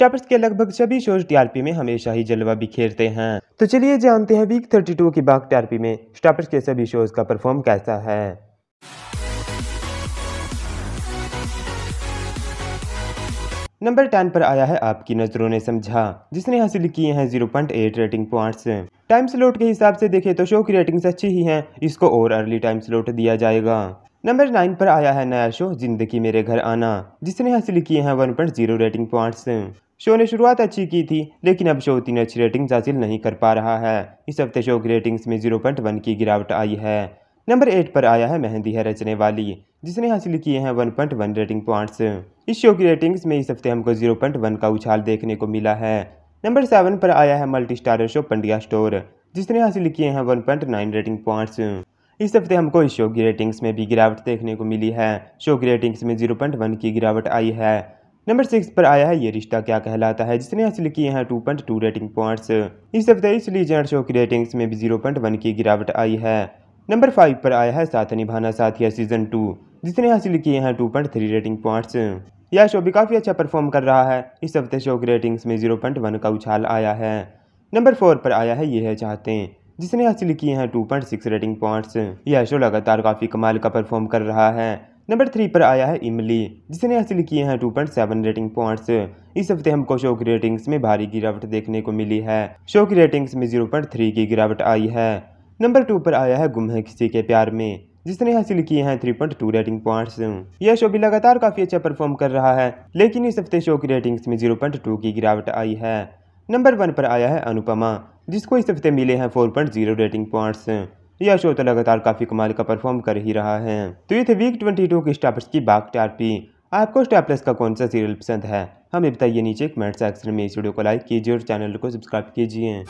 Stars के लगभग सभी शोज़ टीआरपी में हमेशा ही जलवा बिखेरते हैं। तो चलिए जानते हैं वीक 32 की बाग टीआरपी में। स्टार्स के सभी शोज़ का परफॉर्म कैसा है? नंबर टेन पर आया है आपकी नज़रों ने समझा, जिसने हासिल किए हैं zero point eight rating points time slot के हिसाब से देखें तो शो की रेटिंग्स अच्छी ही हैं, इसको और अर्ली टाइम स्लॉट दिया जाएगा। नंबर नाइन पर आया है नया शो ज़िंदगी मेरे घर आना, जिसने हासिल किए हैं one point zero rating points show ने शुरुआत अच्छी की थी, लेकिन अब शो तीन अच्छी रेटिंग्स हासिल नहीं कर पा रहा है। इस हफ़्ते शो की रेटिंग्स में ज़ीरो पॉइंट वन की गिरावट आई है। नंबर एट पर आया है मेहंदी है रचने वाली, जिसने हासिल किए हैं one point one rating points. इस शो की रेटिंग्स में इस हफ़्ते हमको ज़ीरो पॉइंट वन का उछाल देखने को मिला है। नंबर सेवन पर आया है multi starrer show Pandya store, जिसने हासिल किए हैं one point nine rating points. इस हफ़्ते हमको इस शो की रेटिंग्स में भी गिरावट देखने को मिली है। शो की रेटिंग्स में ज़ीरो पॉइंट वन की गिरावट आई है। नंबर सिक्स पर आया है, ये रिश्ता क्या कहलाता है? जिसने हासिल किए हैं two point two rating points इस हफ़्ते इस लीजेंड शो की रेटिंग्स में भी ज़ीरो पॉइंट वन की गिरावट आई है। नंबर फाइव पर आया है साथ निभाना साथिया सीज़न टू जिसने हासिल किए हैं two point three rating points यह शो भी काफ़ी अच्छा परफॉर्म कर रहा है। इस हफ़्ते शो की रेटिंग्स में ज़ीरो पॉइंट वन का उछाल आया है। नंबर फोर पर आया है, ये है चाहते। हैं जिसने हासिल किए हैं two point six rating points यह शो लगातार काफ़ी कमाल का परफॉर्म कर रहा है। नंबर थ्री पर आया है इमली, जिसने हासिल किए हैं two point seven rating points इस हफ़्ते हमको शो की रेटिंग्स में भारी गिरावट देखने को मिली है। शो की रेटिंग्स में ज़ीरो पॉइंट थ्री की गिरावट आई है। नंबर टू पर आया है गुम है किसी के प्यार में, जिसने हासिल किए हैं three point two rating points यह शो भी लगातार काफ़ी अच्छा परफॉर्म कर रहा है, लेकिन इस हफ़्ते शो की रेटिंग्स में ज़ीरो पॉइंट टू की गिरावट आई है। नंबर वन पर आया है अनुपमा, जिसको इस हफ़्ते मिले हैं four point zero rating points यह शो तो लगातार काफ़ी कमाल का परफॉर्म कर ही रहा है। तो ये थे वीक ट्वेंटी टू की स्टार्स की बाग टारपी आपको स्टार प्लस का कौन सा सीरियल पसंद है? हमें बताइए नीचे कमेंट सेक्शन में इस वीडियो को लाइक कीजिए और चैनल को सब्सक्राइब कीजिए।